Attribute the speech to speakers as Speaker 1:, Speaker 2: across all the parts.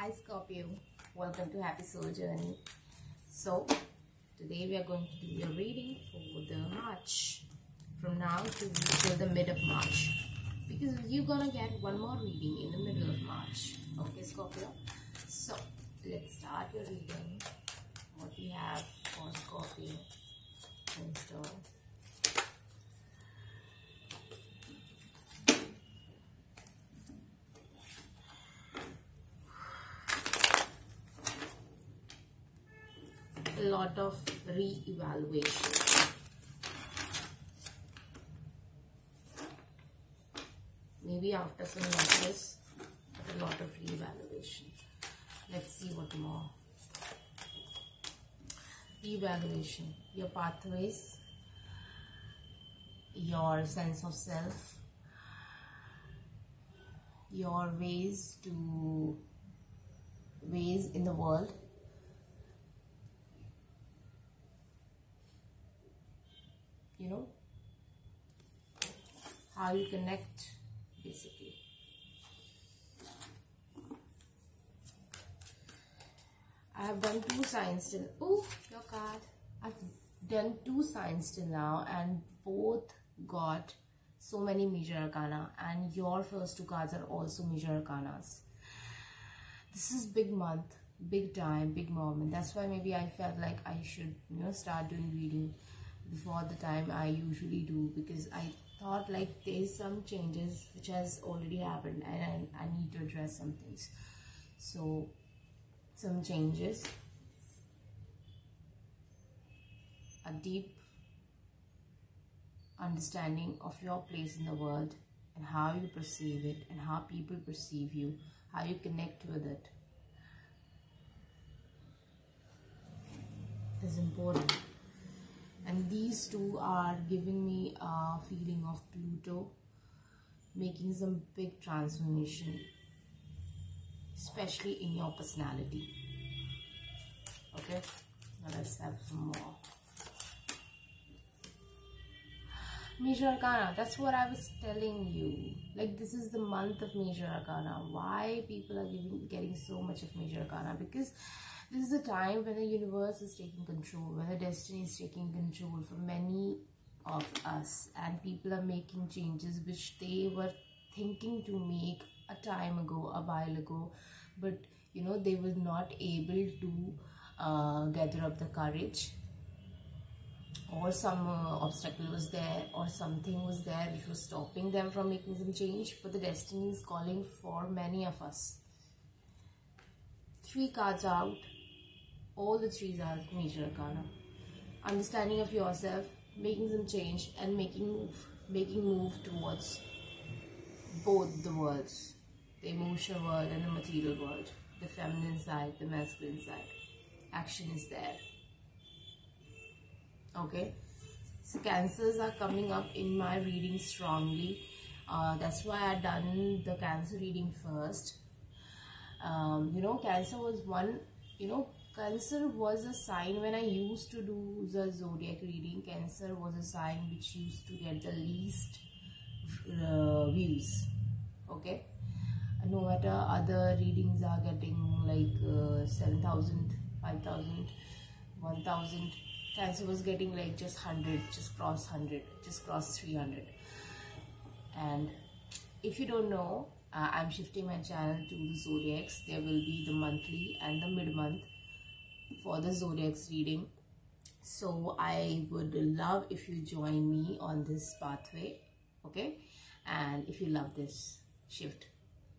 Speaker 1: Hi Scorpio, welcome to Happy Soul Journey. So, today we are going to do your reading for the March from now to till the mid of March because you're gonna get one more reading in the middle of March. Okay, Scorpio. So, let's start your reading. What we have for Scorpio in store. Lot of re-evaluation. Maybe after some losses, a lot of re-evaluation. Let's see what more. Re-evaluation. Your pathways, your sense of self, your ways to ways in the world you know how you connect basically. I have done two signs till oh your card. I've done two signs till now and both got so many major arcana and your first two cards are also major arcanas. This is big month big time big moment. That's why maybe i felt like i should you know start doing reading before the time I usually do because I thought like there's some changes which has already happened and I, I need to address some things. So some changes, a deep understanding of your place in the world and how you perceive it and how people perceive you, how you connect with it is important and these two are giving me a feeling of Pluto making some big transformation especially in your personality. Okay? Now let's have some more. Major arcana that's what i was telling you. Like this is the month of major arcana. Why people are giving, getting so much of major arcana? Because this is a time when the universe is taking control, when the destiny is taking control for many of us, and people are making changes which they were thinking to make a time ago, a while ago, but you know, they were not able to uh, gather up the courage. Or some uh, obstacle was there or something was there which was stopping them from making some change. But the destiny is calling for many of us. Three cards out all the three are major arcana. Understanding of yourself, making some change and making move, making move towards both the worlds, the emotional world and the material world, the feminine side, the masculine side. Action is there. Okay, so cancers are coming up in my reading strongly. Uh, that's why I done the cancer reading first. Um, you know, cancer was one. You know, Cancer was a sign when I used to do the zodiac reading. Cancer was a sign which used to get the least uh, views. Okay, no matter other readings are getting like uh, 7,000, 5,000, 1,000. Cancer was getting like just 100, just cross 100, just cross 300. And if you don't know, uh, I'm shifting my channel to the zodiacs. There will be the monthly and the mid month for the zodiacs reading. So i would love if you join me on this pathway okay? And if you love this shift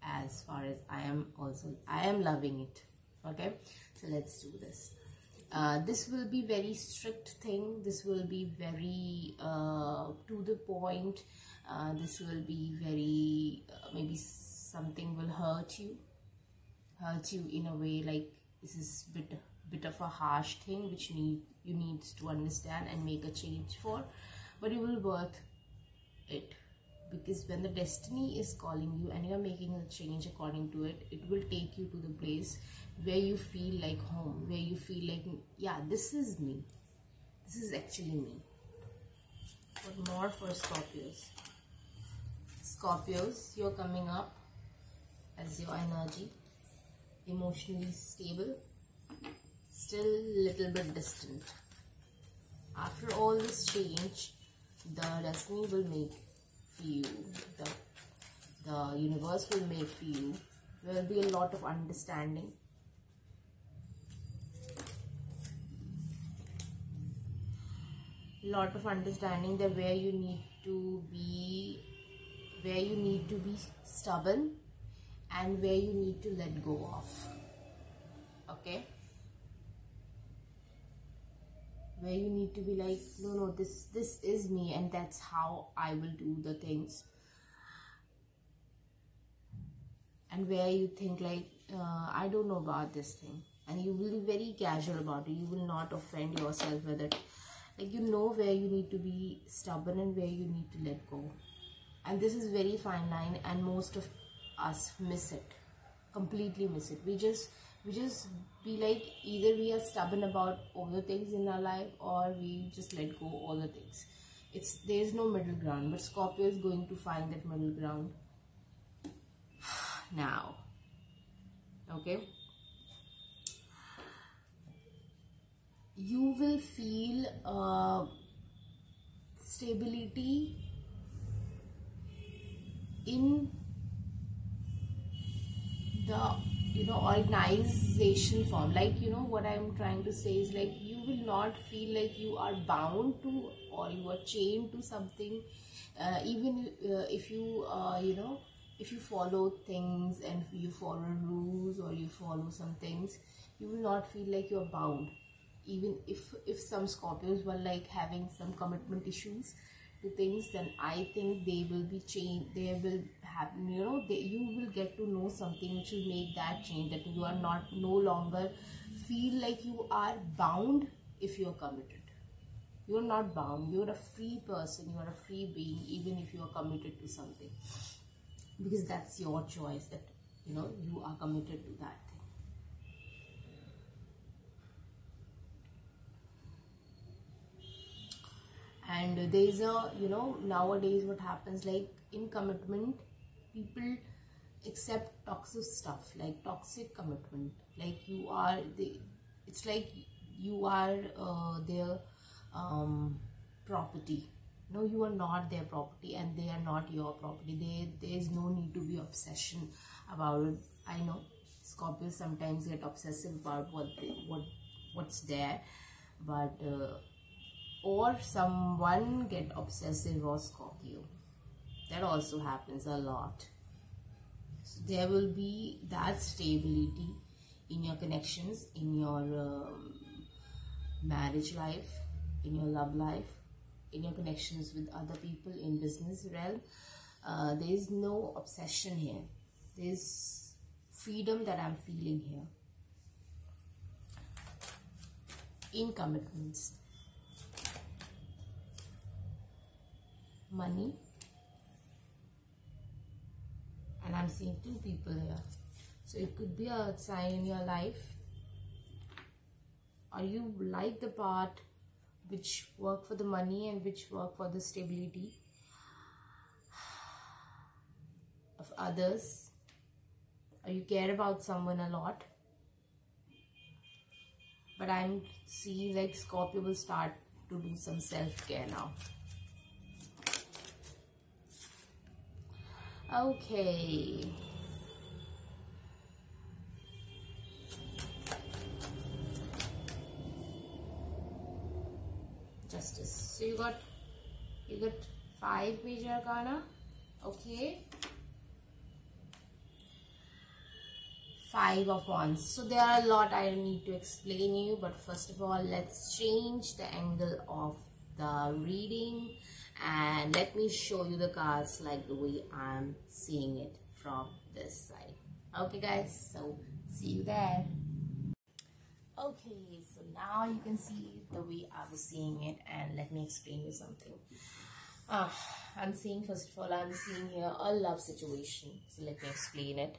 Speaker 1: as far as i am also i am loving it okay? So let's do this. Uh, this will be very strict thing. This will be very uh, to the point. Uh, this will be very uh, maybe something will hurt you hurt you in a way like this is bit bit of a harsh thing which need you need to understand and make a change for but you will worth it. Because when the destiny is calling you and you are making a change according to it it will take you to the place where you feel like home where you feel like yeah this is me. This is actually me. What more for scorpios. Scorpios you're coming up as your energy emotionally stable still little bit distant. After all this change the destiny will make for you the the universe will make for you there will be a lot of understanding. Lot of understanding that where you need to be where you need to be stubborn and where you need to let go of. Okay where you need to be like no no this this is me and that's how i will do the things. And where you think like uh, i don't know about this thing. And you will be very casual about it. You will not offend yourself with it. Like you know where you need to be stubborn and where you need to let go. And this is very fine line and most of us miss it. Completely miss it. We just we just be like either we are stubborn about all the things in our life or we just let go all the things. It's there is no middle ground but scorpio is going to find that middle ground. Now okay? You will feel uh, stability in the you know organization form. Like you know what i'm trying to say is like you will not feel like you are bound to or you are chained to something uh, even uh, if you uh, you know if you follow things and you follow rules or you follow some things you will not feel like you're bound. Even if if some scorpios were like having some commitment issues to things then i think they will be changed they will have you know they, you will get to know something which will make that change that you are not no longer feel like you are bound if you are committed. You are not bound. You are a free person. You are a free being even if you are committed to something. Because that's your choice that you know you are committed to that and there's a you know nowadays what happens like in commitment people accept toxic stuff like toxic commitment. Like you are it's like you are uh, their um, property. No you are not their property and they are not your property. They there is no need to be obsession about it. I know scorpios sometimes get obsessive about what they, what what's there but uh, or someone get obsessive or scorpio that also happens a lot. So there will be that stability in your connections in your um, marriage life in your love life in your connections with other people in business realm. Uh, there is no obsession here. There is freedom that i'm feeling here. In commitments money. And i'm seeing two people here. So it could be a sign in your life. Or you like the part which work for the money and which work for the stability of others. Or you care about someone a lot. But i'm seeing like scorpio will start to do some self-care now okay. Justice. So you got you got five major arcana okay. Five of wands. So there are a lot i need to explain you but first of all let's change the angle of the reading and let me show you the cards like the way i'm seeing it from this side. Okay guys so see you there. Okay so now you can see the way i was seeing it and let me explain you something. Uh, i'm seeing first of all i'm seeing here a love situation. So let me explain it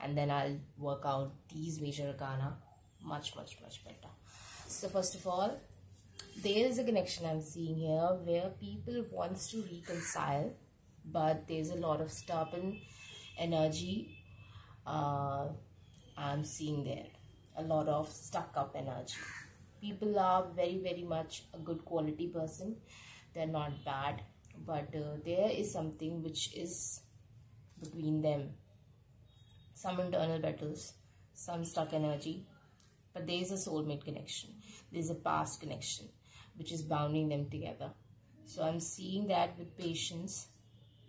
Speaker 1: and then i'll work out these major arcana much much much better. So first of all there is a connection i'm seeing here where people wants to reconcile but there's a lot of stubborn energy uh, i'm seeing there. A lot of stuck up energy. People are very very much a good quality person. They're not bad but uh, there is something which is between them. Some internal battles some stuck energy but there is a soulmate connection. There's a past connection which is bounding them together. So i'm seeing that with patience.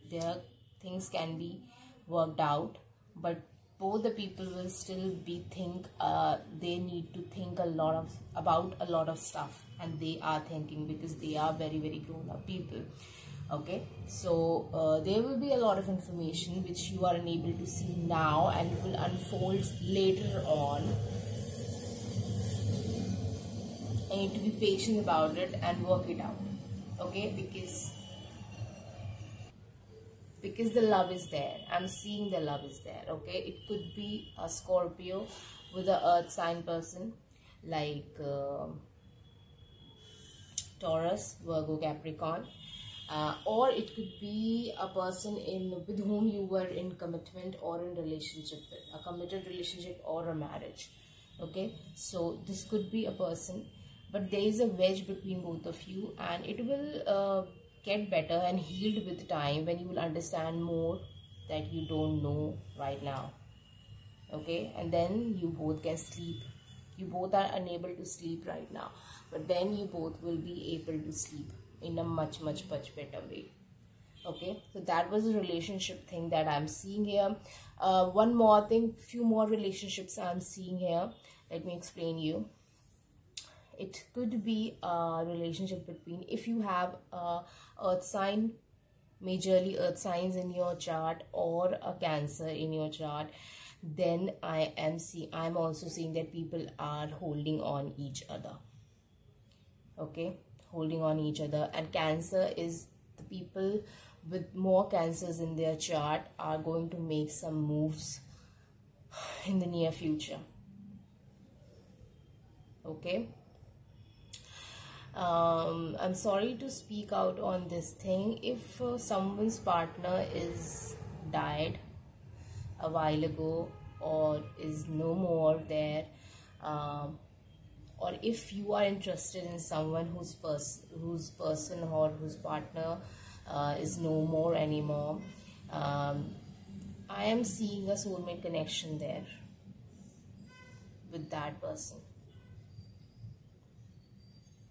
Speaker 1: Their things can be worked out but both the people will still be think uh, they need to think a lot of about a lot of stuff and they are thinking because they are very very grown up people. Okay? So uh, there will be a lot of information which you are unable to see now and it will unfold later on need to be patient about it and work it out okay? Because because the love is there. I'm seeing the love is there okay? It could be a scorpio with a earth sign person like uh, taurus virgo capricorn uh, or it could be a person in with whom you were in commitment or in relationship with a committed relationship or a marriage okay? So this could be a person but there is a wedge between both of you and it will uh, get better and healed with time when you will understand more that you don't know right now. Okay? And then you both can sleep. You both are unable to sleep right now. But then you both will be able to sleep in a much much much better way. Okay? So that was a relationship thing that i'm seeing here. Uh, one more thing few more relationships i'm seeing here. Let me explain you it could be a relationship between if you have a earth sign majorly earth signs in your chart or a cancer in your chart then i am see i'm also seeing that people are holding on each other. Okay? Holding on each other. And cancer is the people with more cancers in their chart are going to make some moves in the near future. Okay um, i'm sorry to speak out on this thing. If uh, someone's partner is died a while ago or is no more there um, or if you are interested in someone whose pers- whose person or whose partner uh, is no more anymore um, i am seeing a soulmate connection there with that person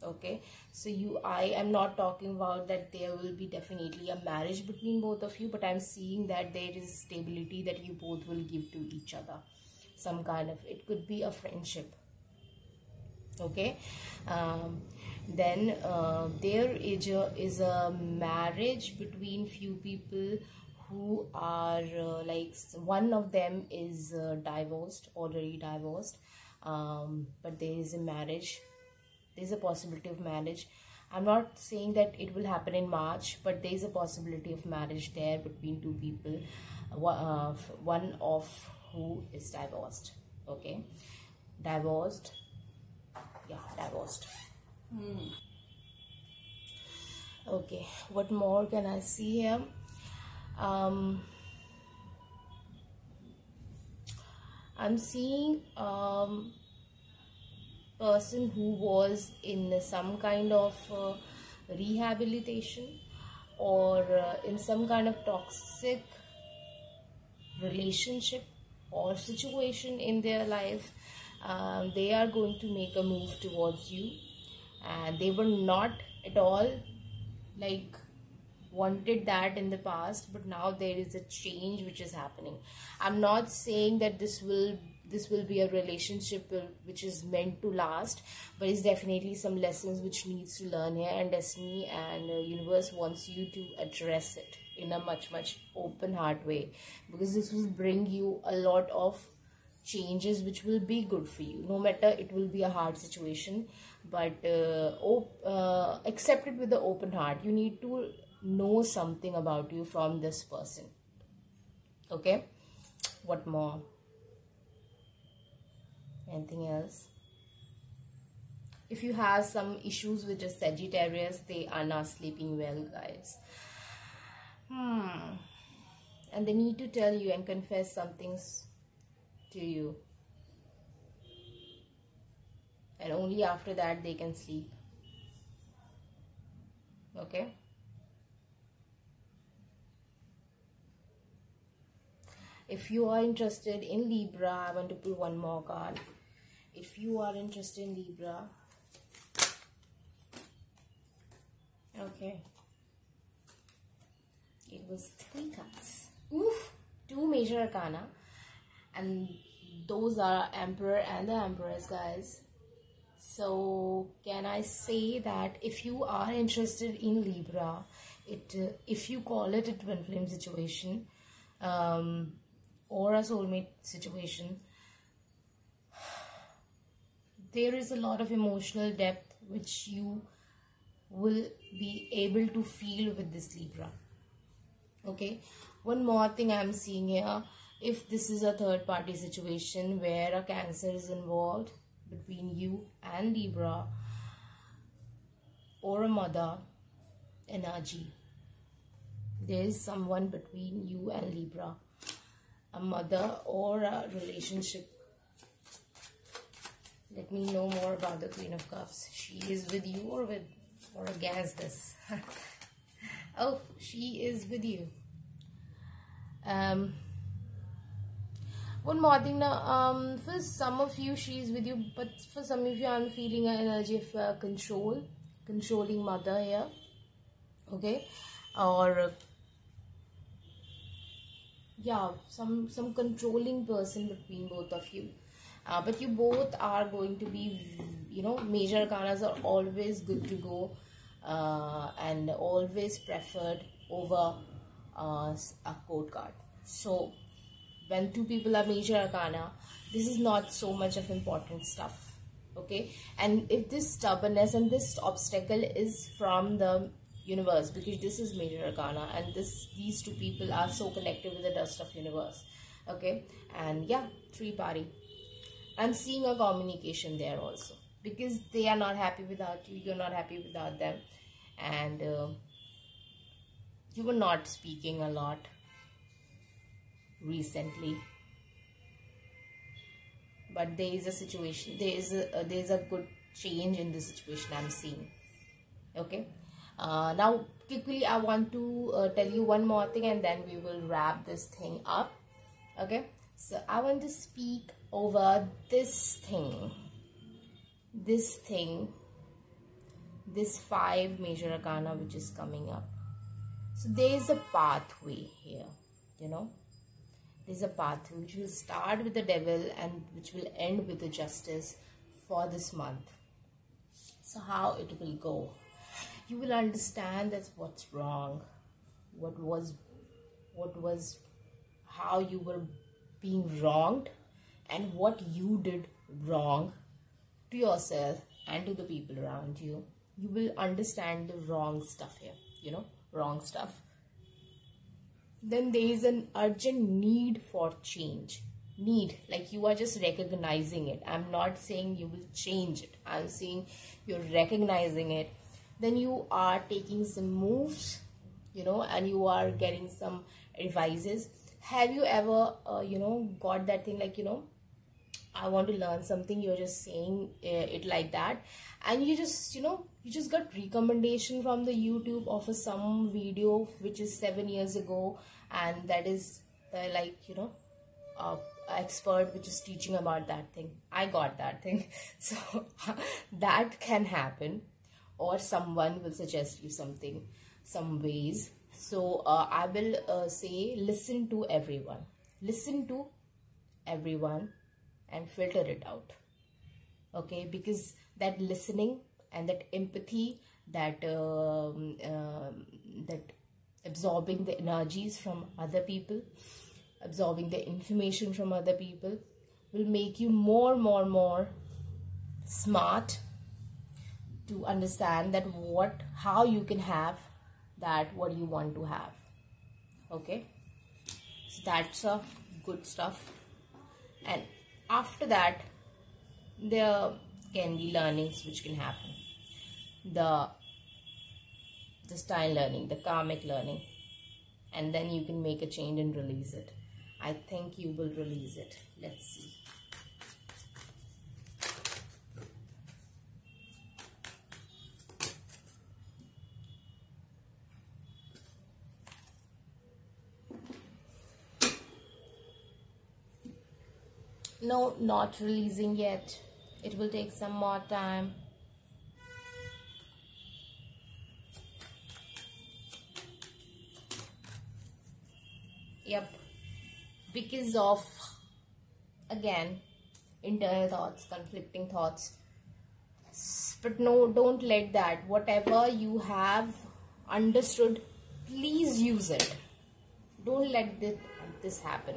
Speaker 1: okay? So you i am not talking about that there will be definitely a marriage between both of you but i'm seeing that there is stability that you both will give to each other. Some kind of it could be a friendship okay? Um, then uh, there is a, is a marriage between few people who are uh, like one of them is uh, divorced already divorced um, but there is a marriage there is a possibility of marriage. I'm not saying that it will happen in march but there is a possibility of marriage there between two people uh, one of who is divorced okay? Divorced. Yeah divorced. Hmm. okay what more can i see here? Um i'm seeing um person who was in some kind of uh, rehabilitation or uh, in some kind of toxic relationship or situation in their life um, they are going to make a move towards you. And they were not at all like wanted that in the past but now there is a change which is happening. I'm not saying that this will this will be a relationship which is meant to last but it's definitely some lessons which needs to learn here and destiny and uh, universe wants you to address it in a much much open heart way because this will bring you a lot of changes which will be good for you no matter it will be a hard situation but uh, uh, accept it with the open heart. You need to know something about you from this person. Okay? What more anything else? If you have some issues with the Sagittarius they are not sleeping well guys. Hmm. And they need to tell you and confess some things to you. And only after that they can sleep. Okay? If you are interested in libra i want to pull one more card if you are interested in libra. Okay. It was three cards. Oof. Two major arcana. And those are emperor and the empress guys. So can i say that if you are interested in libra it uh, if you call it a twin flame situation um, or a soulmate situation there is a lot of emotional depth which you will be able to feel with this libra. Okay? One more thing i'm seeing here. If this is a third party situation where a cancer is involved between you and libra or a mother energy there is someone between you and libra a mother or a relationship let me know more about the queen of cups. She is with you or with or against this? Oh she is with you. Um one more thing now. Um for some of you she is with you but for some of you i'm feeling an energy of uh, control controlling mother here. Okay? Or yeah some some controlling person between both of you uh, but you both are going to be you know major arcanas are always good to go uh, and always preferred over uh, a court card so when two people are major arcana this is not so much of important stuff okay? And if this stubbornness and this obstacle is from the universe because this is major arcana and this these two people are so connected with the dust of universe okay? And yeah three party i'm seeing a communication there also. Because they are not happy without you you're not happy without them. And uh, you were not speaking a lot recently. But there is a situation there is a uh, there is a good change in the situation i'm seeing. Okay? Uh, now quickly i want to uh, tell you one more thing and then we will wrap this thing up. Okay? So i want to speak over this thing this thing this five major arcana which is coming up. So there is a pathway here you know. There's a pathway which will start with the devil and which will end with the justice for this month. So how it will go? You will understand that's what's wrong what was what was how you were being wronged and what you did wrong to yourself and to the people around you you will understand the wrong stuff here you know wrong stuff. Then there is an urgent need for change. Need like you are just recognizing it. I'm not saying you will change it. I'm saying you're recognizing it. Then you are taking some moves you know and you are getting some advices have you ever uh, you know got that thing like you know i want to learn something you're just saying uh, it like that. And you just you know you just got recommendation from the youtube of a some video which is seven years ago and that is the like you know uh, expert which is teaching about that thing. I got that thing. So that can happen or someone will suggest you something some ways. So uh, i will uh, say listen to everyone. Listen to everyone and filter it out. Okay because that listening and that empathy that um, uh, that absorbing the energies from other people absorbing the information from other people will make you more more more smart to understand that what how you can have that what you want to have. Okay? So that's a good stuff. And after that there can be learnings which can happen. The the style learning the karmic learning. And then you can make a change and release it. I think you will release it. Let's see no not releasing yet. It will take some more time. Yep. Because of again internal thoughts conflicting thoughts. But no don't let that. Whatever you have understood please use it. Don't let this, this happen.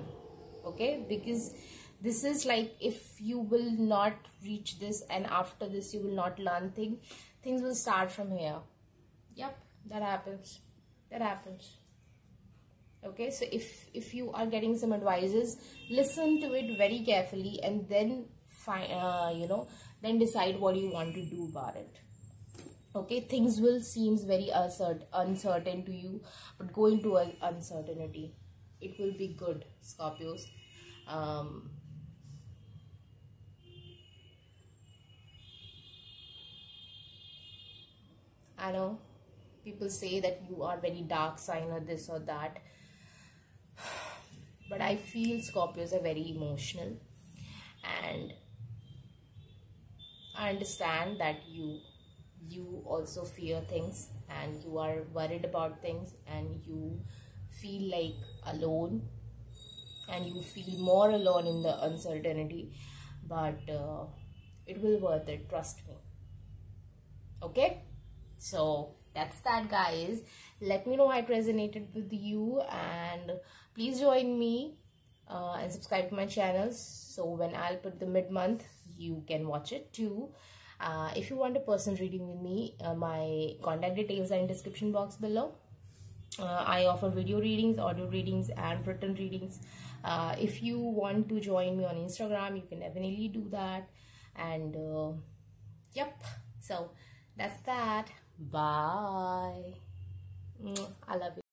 Speaker 1: Okay? Because this is like if you will not reach this and after this you will not learn thing things will start from here. Yep that happens. That happens. Okay so if if you are getting some advices listen to it very carefully and then find uh, you know then decide what you want to do about it. Okay things will seems very uncertain to you but go into uncertainty. It will be good scorpios. Um, I know people say that you are very dark sign or this or that. But I feel Scorpios are very emotional. And I understand that you you also fear things and you are worried about things and you feel like alone and you feel more alone in the uncertainty. But uh, it will worth it trust me. Okay so that's that guys let me know how it resonated with you and please join me uh, and subscribe to my channel so when I'll put the mid-month you can watch it too uh, if you want a personal reading with me uh, my contact details are in description box below uh, I offer video readings, audio readings and written readings. Uh, if you want to join me on Instagram, you can definitely do that. And uh, yep, so that's that. Bye. I love you.